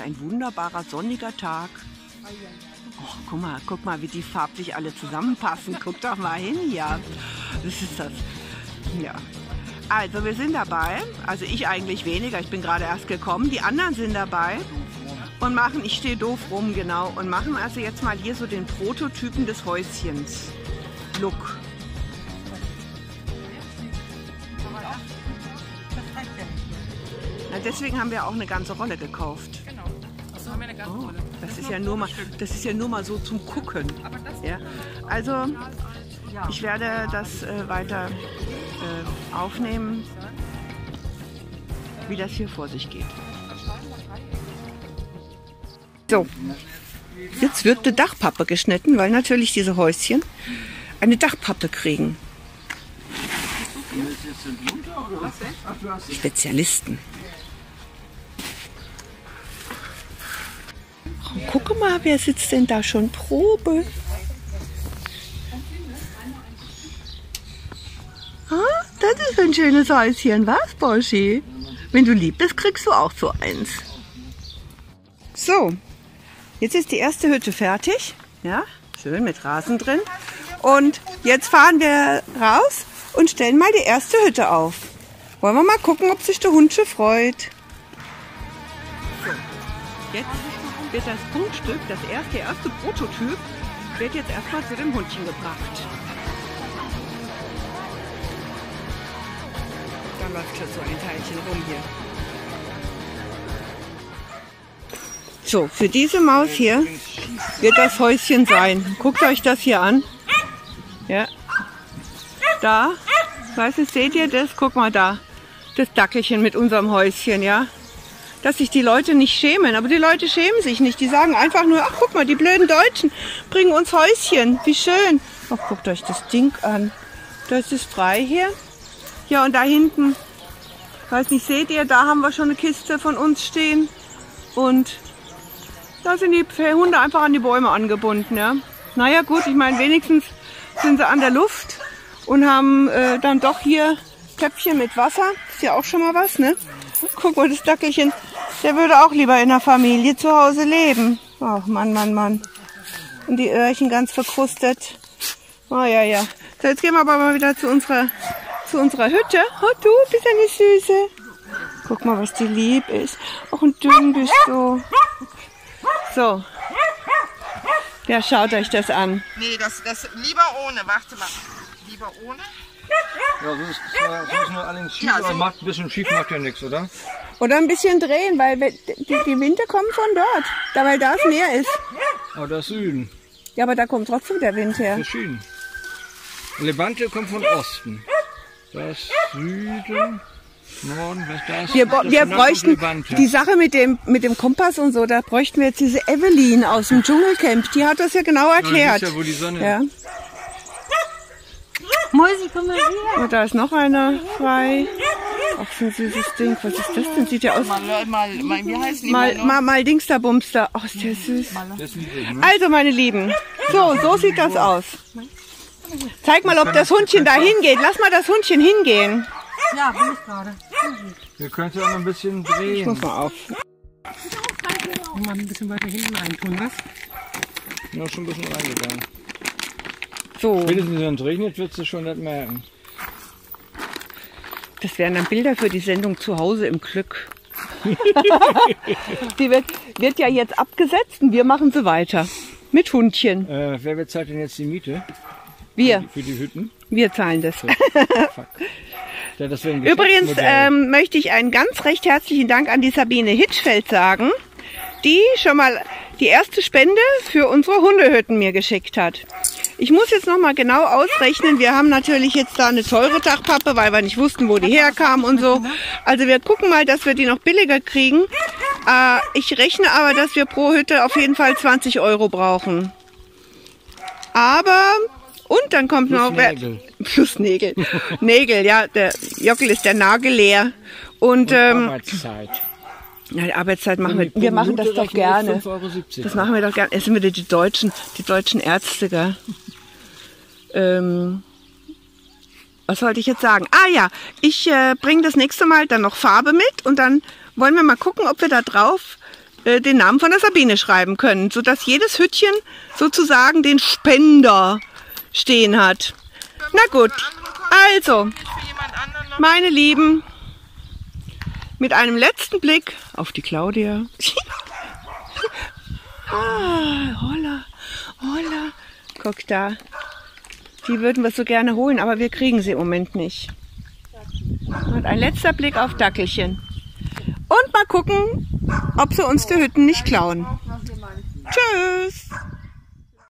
ein wunderbarer sonniger Tag. Oh, guck mal, guck mal, wie die farblich alle zusammenpassen. Guck doch mal hin hier. Das ist das. Ja. Also wir sind dabei. Also ich eigentlich weniger. Ich bin gerade erst gekommen. Die anderen sind dabei und machen, ich stehe doof rum, genau, und machen also jetzt mal hier so den Prototypen des Häuschens. Look. Na, deswegen haben wir auch eine ganze Rolle gekauft. Genau. Also haben wir eine ganze Oh, Rolle. das ist ja nur mal, das ist ja nur mal so zum Gucken. Ja, also ich werde das äh, weiter äh, aufnehmen, wie das hier vor sich geht. So, jetzt wird eine Dachpappe geschnitten, weil natürlich diese Häuschen eine Dachpappe kriegen. Spezialisten. Guck mal, wer sitzt denn da schon Probe? Ah, das ist ein schönes Häuschen, was, Boschi? Wenn du lieb bist, kriegst du auch so eins. So, jetzt ist die erste Hütte fertig. Ja, schön mit Rasen drin. Und jetzt fahren wir raus und stellen mal die erste Hütte auf. Wollen wir mal gucken, ob sich der Hundsche freut. So, jetzt wird das Grundstück, das erste, der erste Prototyp, wird jetzt erstmal zu dem Hundchen gebracht. Da läuft schon so ein Teilchen rum hier. So, für diese Maus hier wird das Häuschen sein. Guckt euch das hier an. Ja. Da, weiß nicht, seht ihr das? Guck mal da. Das Dackelchen mit unserem Häuschen, ja. Dass sich die Leute nicht schämen. Aber die Leute schämen sich nicht. Die sagen einfach nur, ach guck mal, die blöden Deutschen bringen uns Häuschen. Wie schön. Ach, guckt euch das Ding an. Das ist frei hier. Ja, und da hinten, weiß nicht, seht ihr, da haben wir schon eine Kiste von uns stehen. Und da sind die Hunde einfach an die Bäume angebunden, ja. Naja, gut, ich meine, wenigstens sind sie an der Luft und haben äh, dann doch hier Töpfchen mit Wasser. Ist ja auch schon mal was, ne? Guck mal, das Dackelchen, der würde auch lieber in der Familie zu Hause leben. Ach, Mann, Mann, Mann. Und die Öhrchen ganz verkrustet. Oh ja, ja. So, jetzt gehen wir aber mal wieder zu unserer, zu unserer Hütte. Oh, du bist eine Süße. Guck mal, was die lieb ist. Ach, und dünn bist du. So. Ja, schaut euch das an. Nee, das, das lieber ohne. Warte mal. Lieber ohne. Ja, so ist so ist nur allerdings schief, Ja, aber so. macht ein bisschen schief macht ja nichts, oder? Oder ein bisschen drehen, weil die, die Winde kommen von dort. Da, weil da das Meer ist. Aber das Süden, Ja, aber da kommt trotzdem der Wind her. das Süden. Levante kommt von Osten. Das Süden, Norden, das Wir, das wir bräuchten die Sache mit dem, mit dem Kompass und so, da bräuchten wir jetzt diese Evelyn aus dem Dschungelcamp. Die hat das ja genau Ja, erklärt. ja, wo die Sonne Ja. Mäusi, komm mal her. Und da ist noch einer frei. Ach, so ein süßes Ding. Was ist das denn? Sieht ja aus. Mal, mal, mal wie heißen die Mal, mal, mal, mal Dingster Bumster. Ach, ist der süß. Niedrig, ne? Also, meine Lieben. So, so sieht das aus. Zeig mal, ob das Hundchen da hingeht. Lass mal das Hundchen hingehen. Ja, bin ich gerade. Wir können es auch noch ein bisschen Ich drehen. muss mal auf. Mal ein bisschen weiter hinten reintun, was? Ja, schon ein bisschen reingegangen. So, Spätestens wenn es regnet, wird es schon nicht merken. Das wären dann Bilder für die Sendung zu Hause im Glück. die wird, wird ja jetzt abgesetzt und wir machen sie weiter. Mit Hundchen. Äh, wer bezahlt denn jetzt die Miete Wir, für die Hütten? wir zahlen das. Ja, das Übrigens ähm, möchte ich einen ganz recht herzlichen Dank an die Sabine Hitschfeld sagen, die schon mal die erste Spende für unsere Hundehütten mir geschickt hat. Ich muss jetzt noch mal genau ausrechnen. Wir haben natürlich jetzt da eine teure Dachpappe, weil wir nicht wussten, wo die herkam und so. Also wir gucken mal, dass wir die noch billiger kriegen. Äh, ich rechne aber, dass wir pro Hütte auf jeden Fall 20 Euro brauchen. Aber und dann kommt Plus noch Nägel. plus Nägel. Nägel, ja, der Jockel ist der Nagel leer. Und, ähm, Arbeitszeit. Ja, die Arbeitszeit machen wir, wir machen das doch gerne. 5,70 Euro. Das machen wir doch gerne. Es sind wieder die Deutschen, die deutschen Ärzte, gell? Ähm, was wollte ich jetzt sagen? Ah ja, ich äh, bringe das nächste Mal dann noch Farbe mit und dann wollen wir mal gucken, ob wir da drauf äh, den Namen von der Sabine schreiben können, sodass jedes Hütchen sozusagen den Spender stehen hat. Na gut, also, meine Lieben, mit einem letzten Blick auf die Claudia. ah, holla, holla. Guck da. Die würden wir so gerne holen, aber wir kriegen sie im Moment nicht. Und ein letzter Blick auf Dackelchen. Und mal gucken, ob sie uns die Hütten nicht klauen. Tschüss.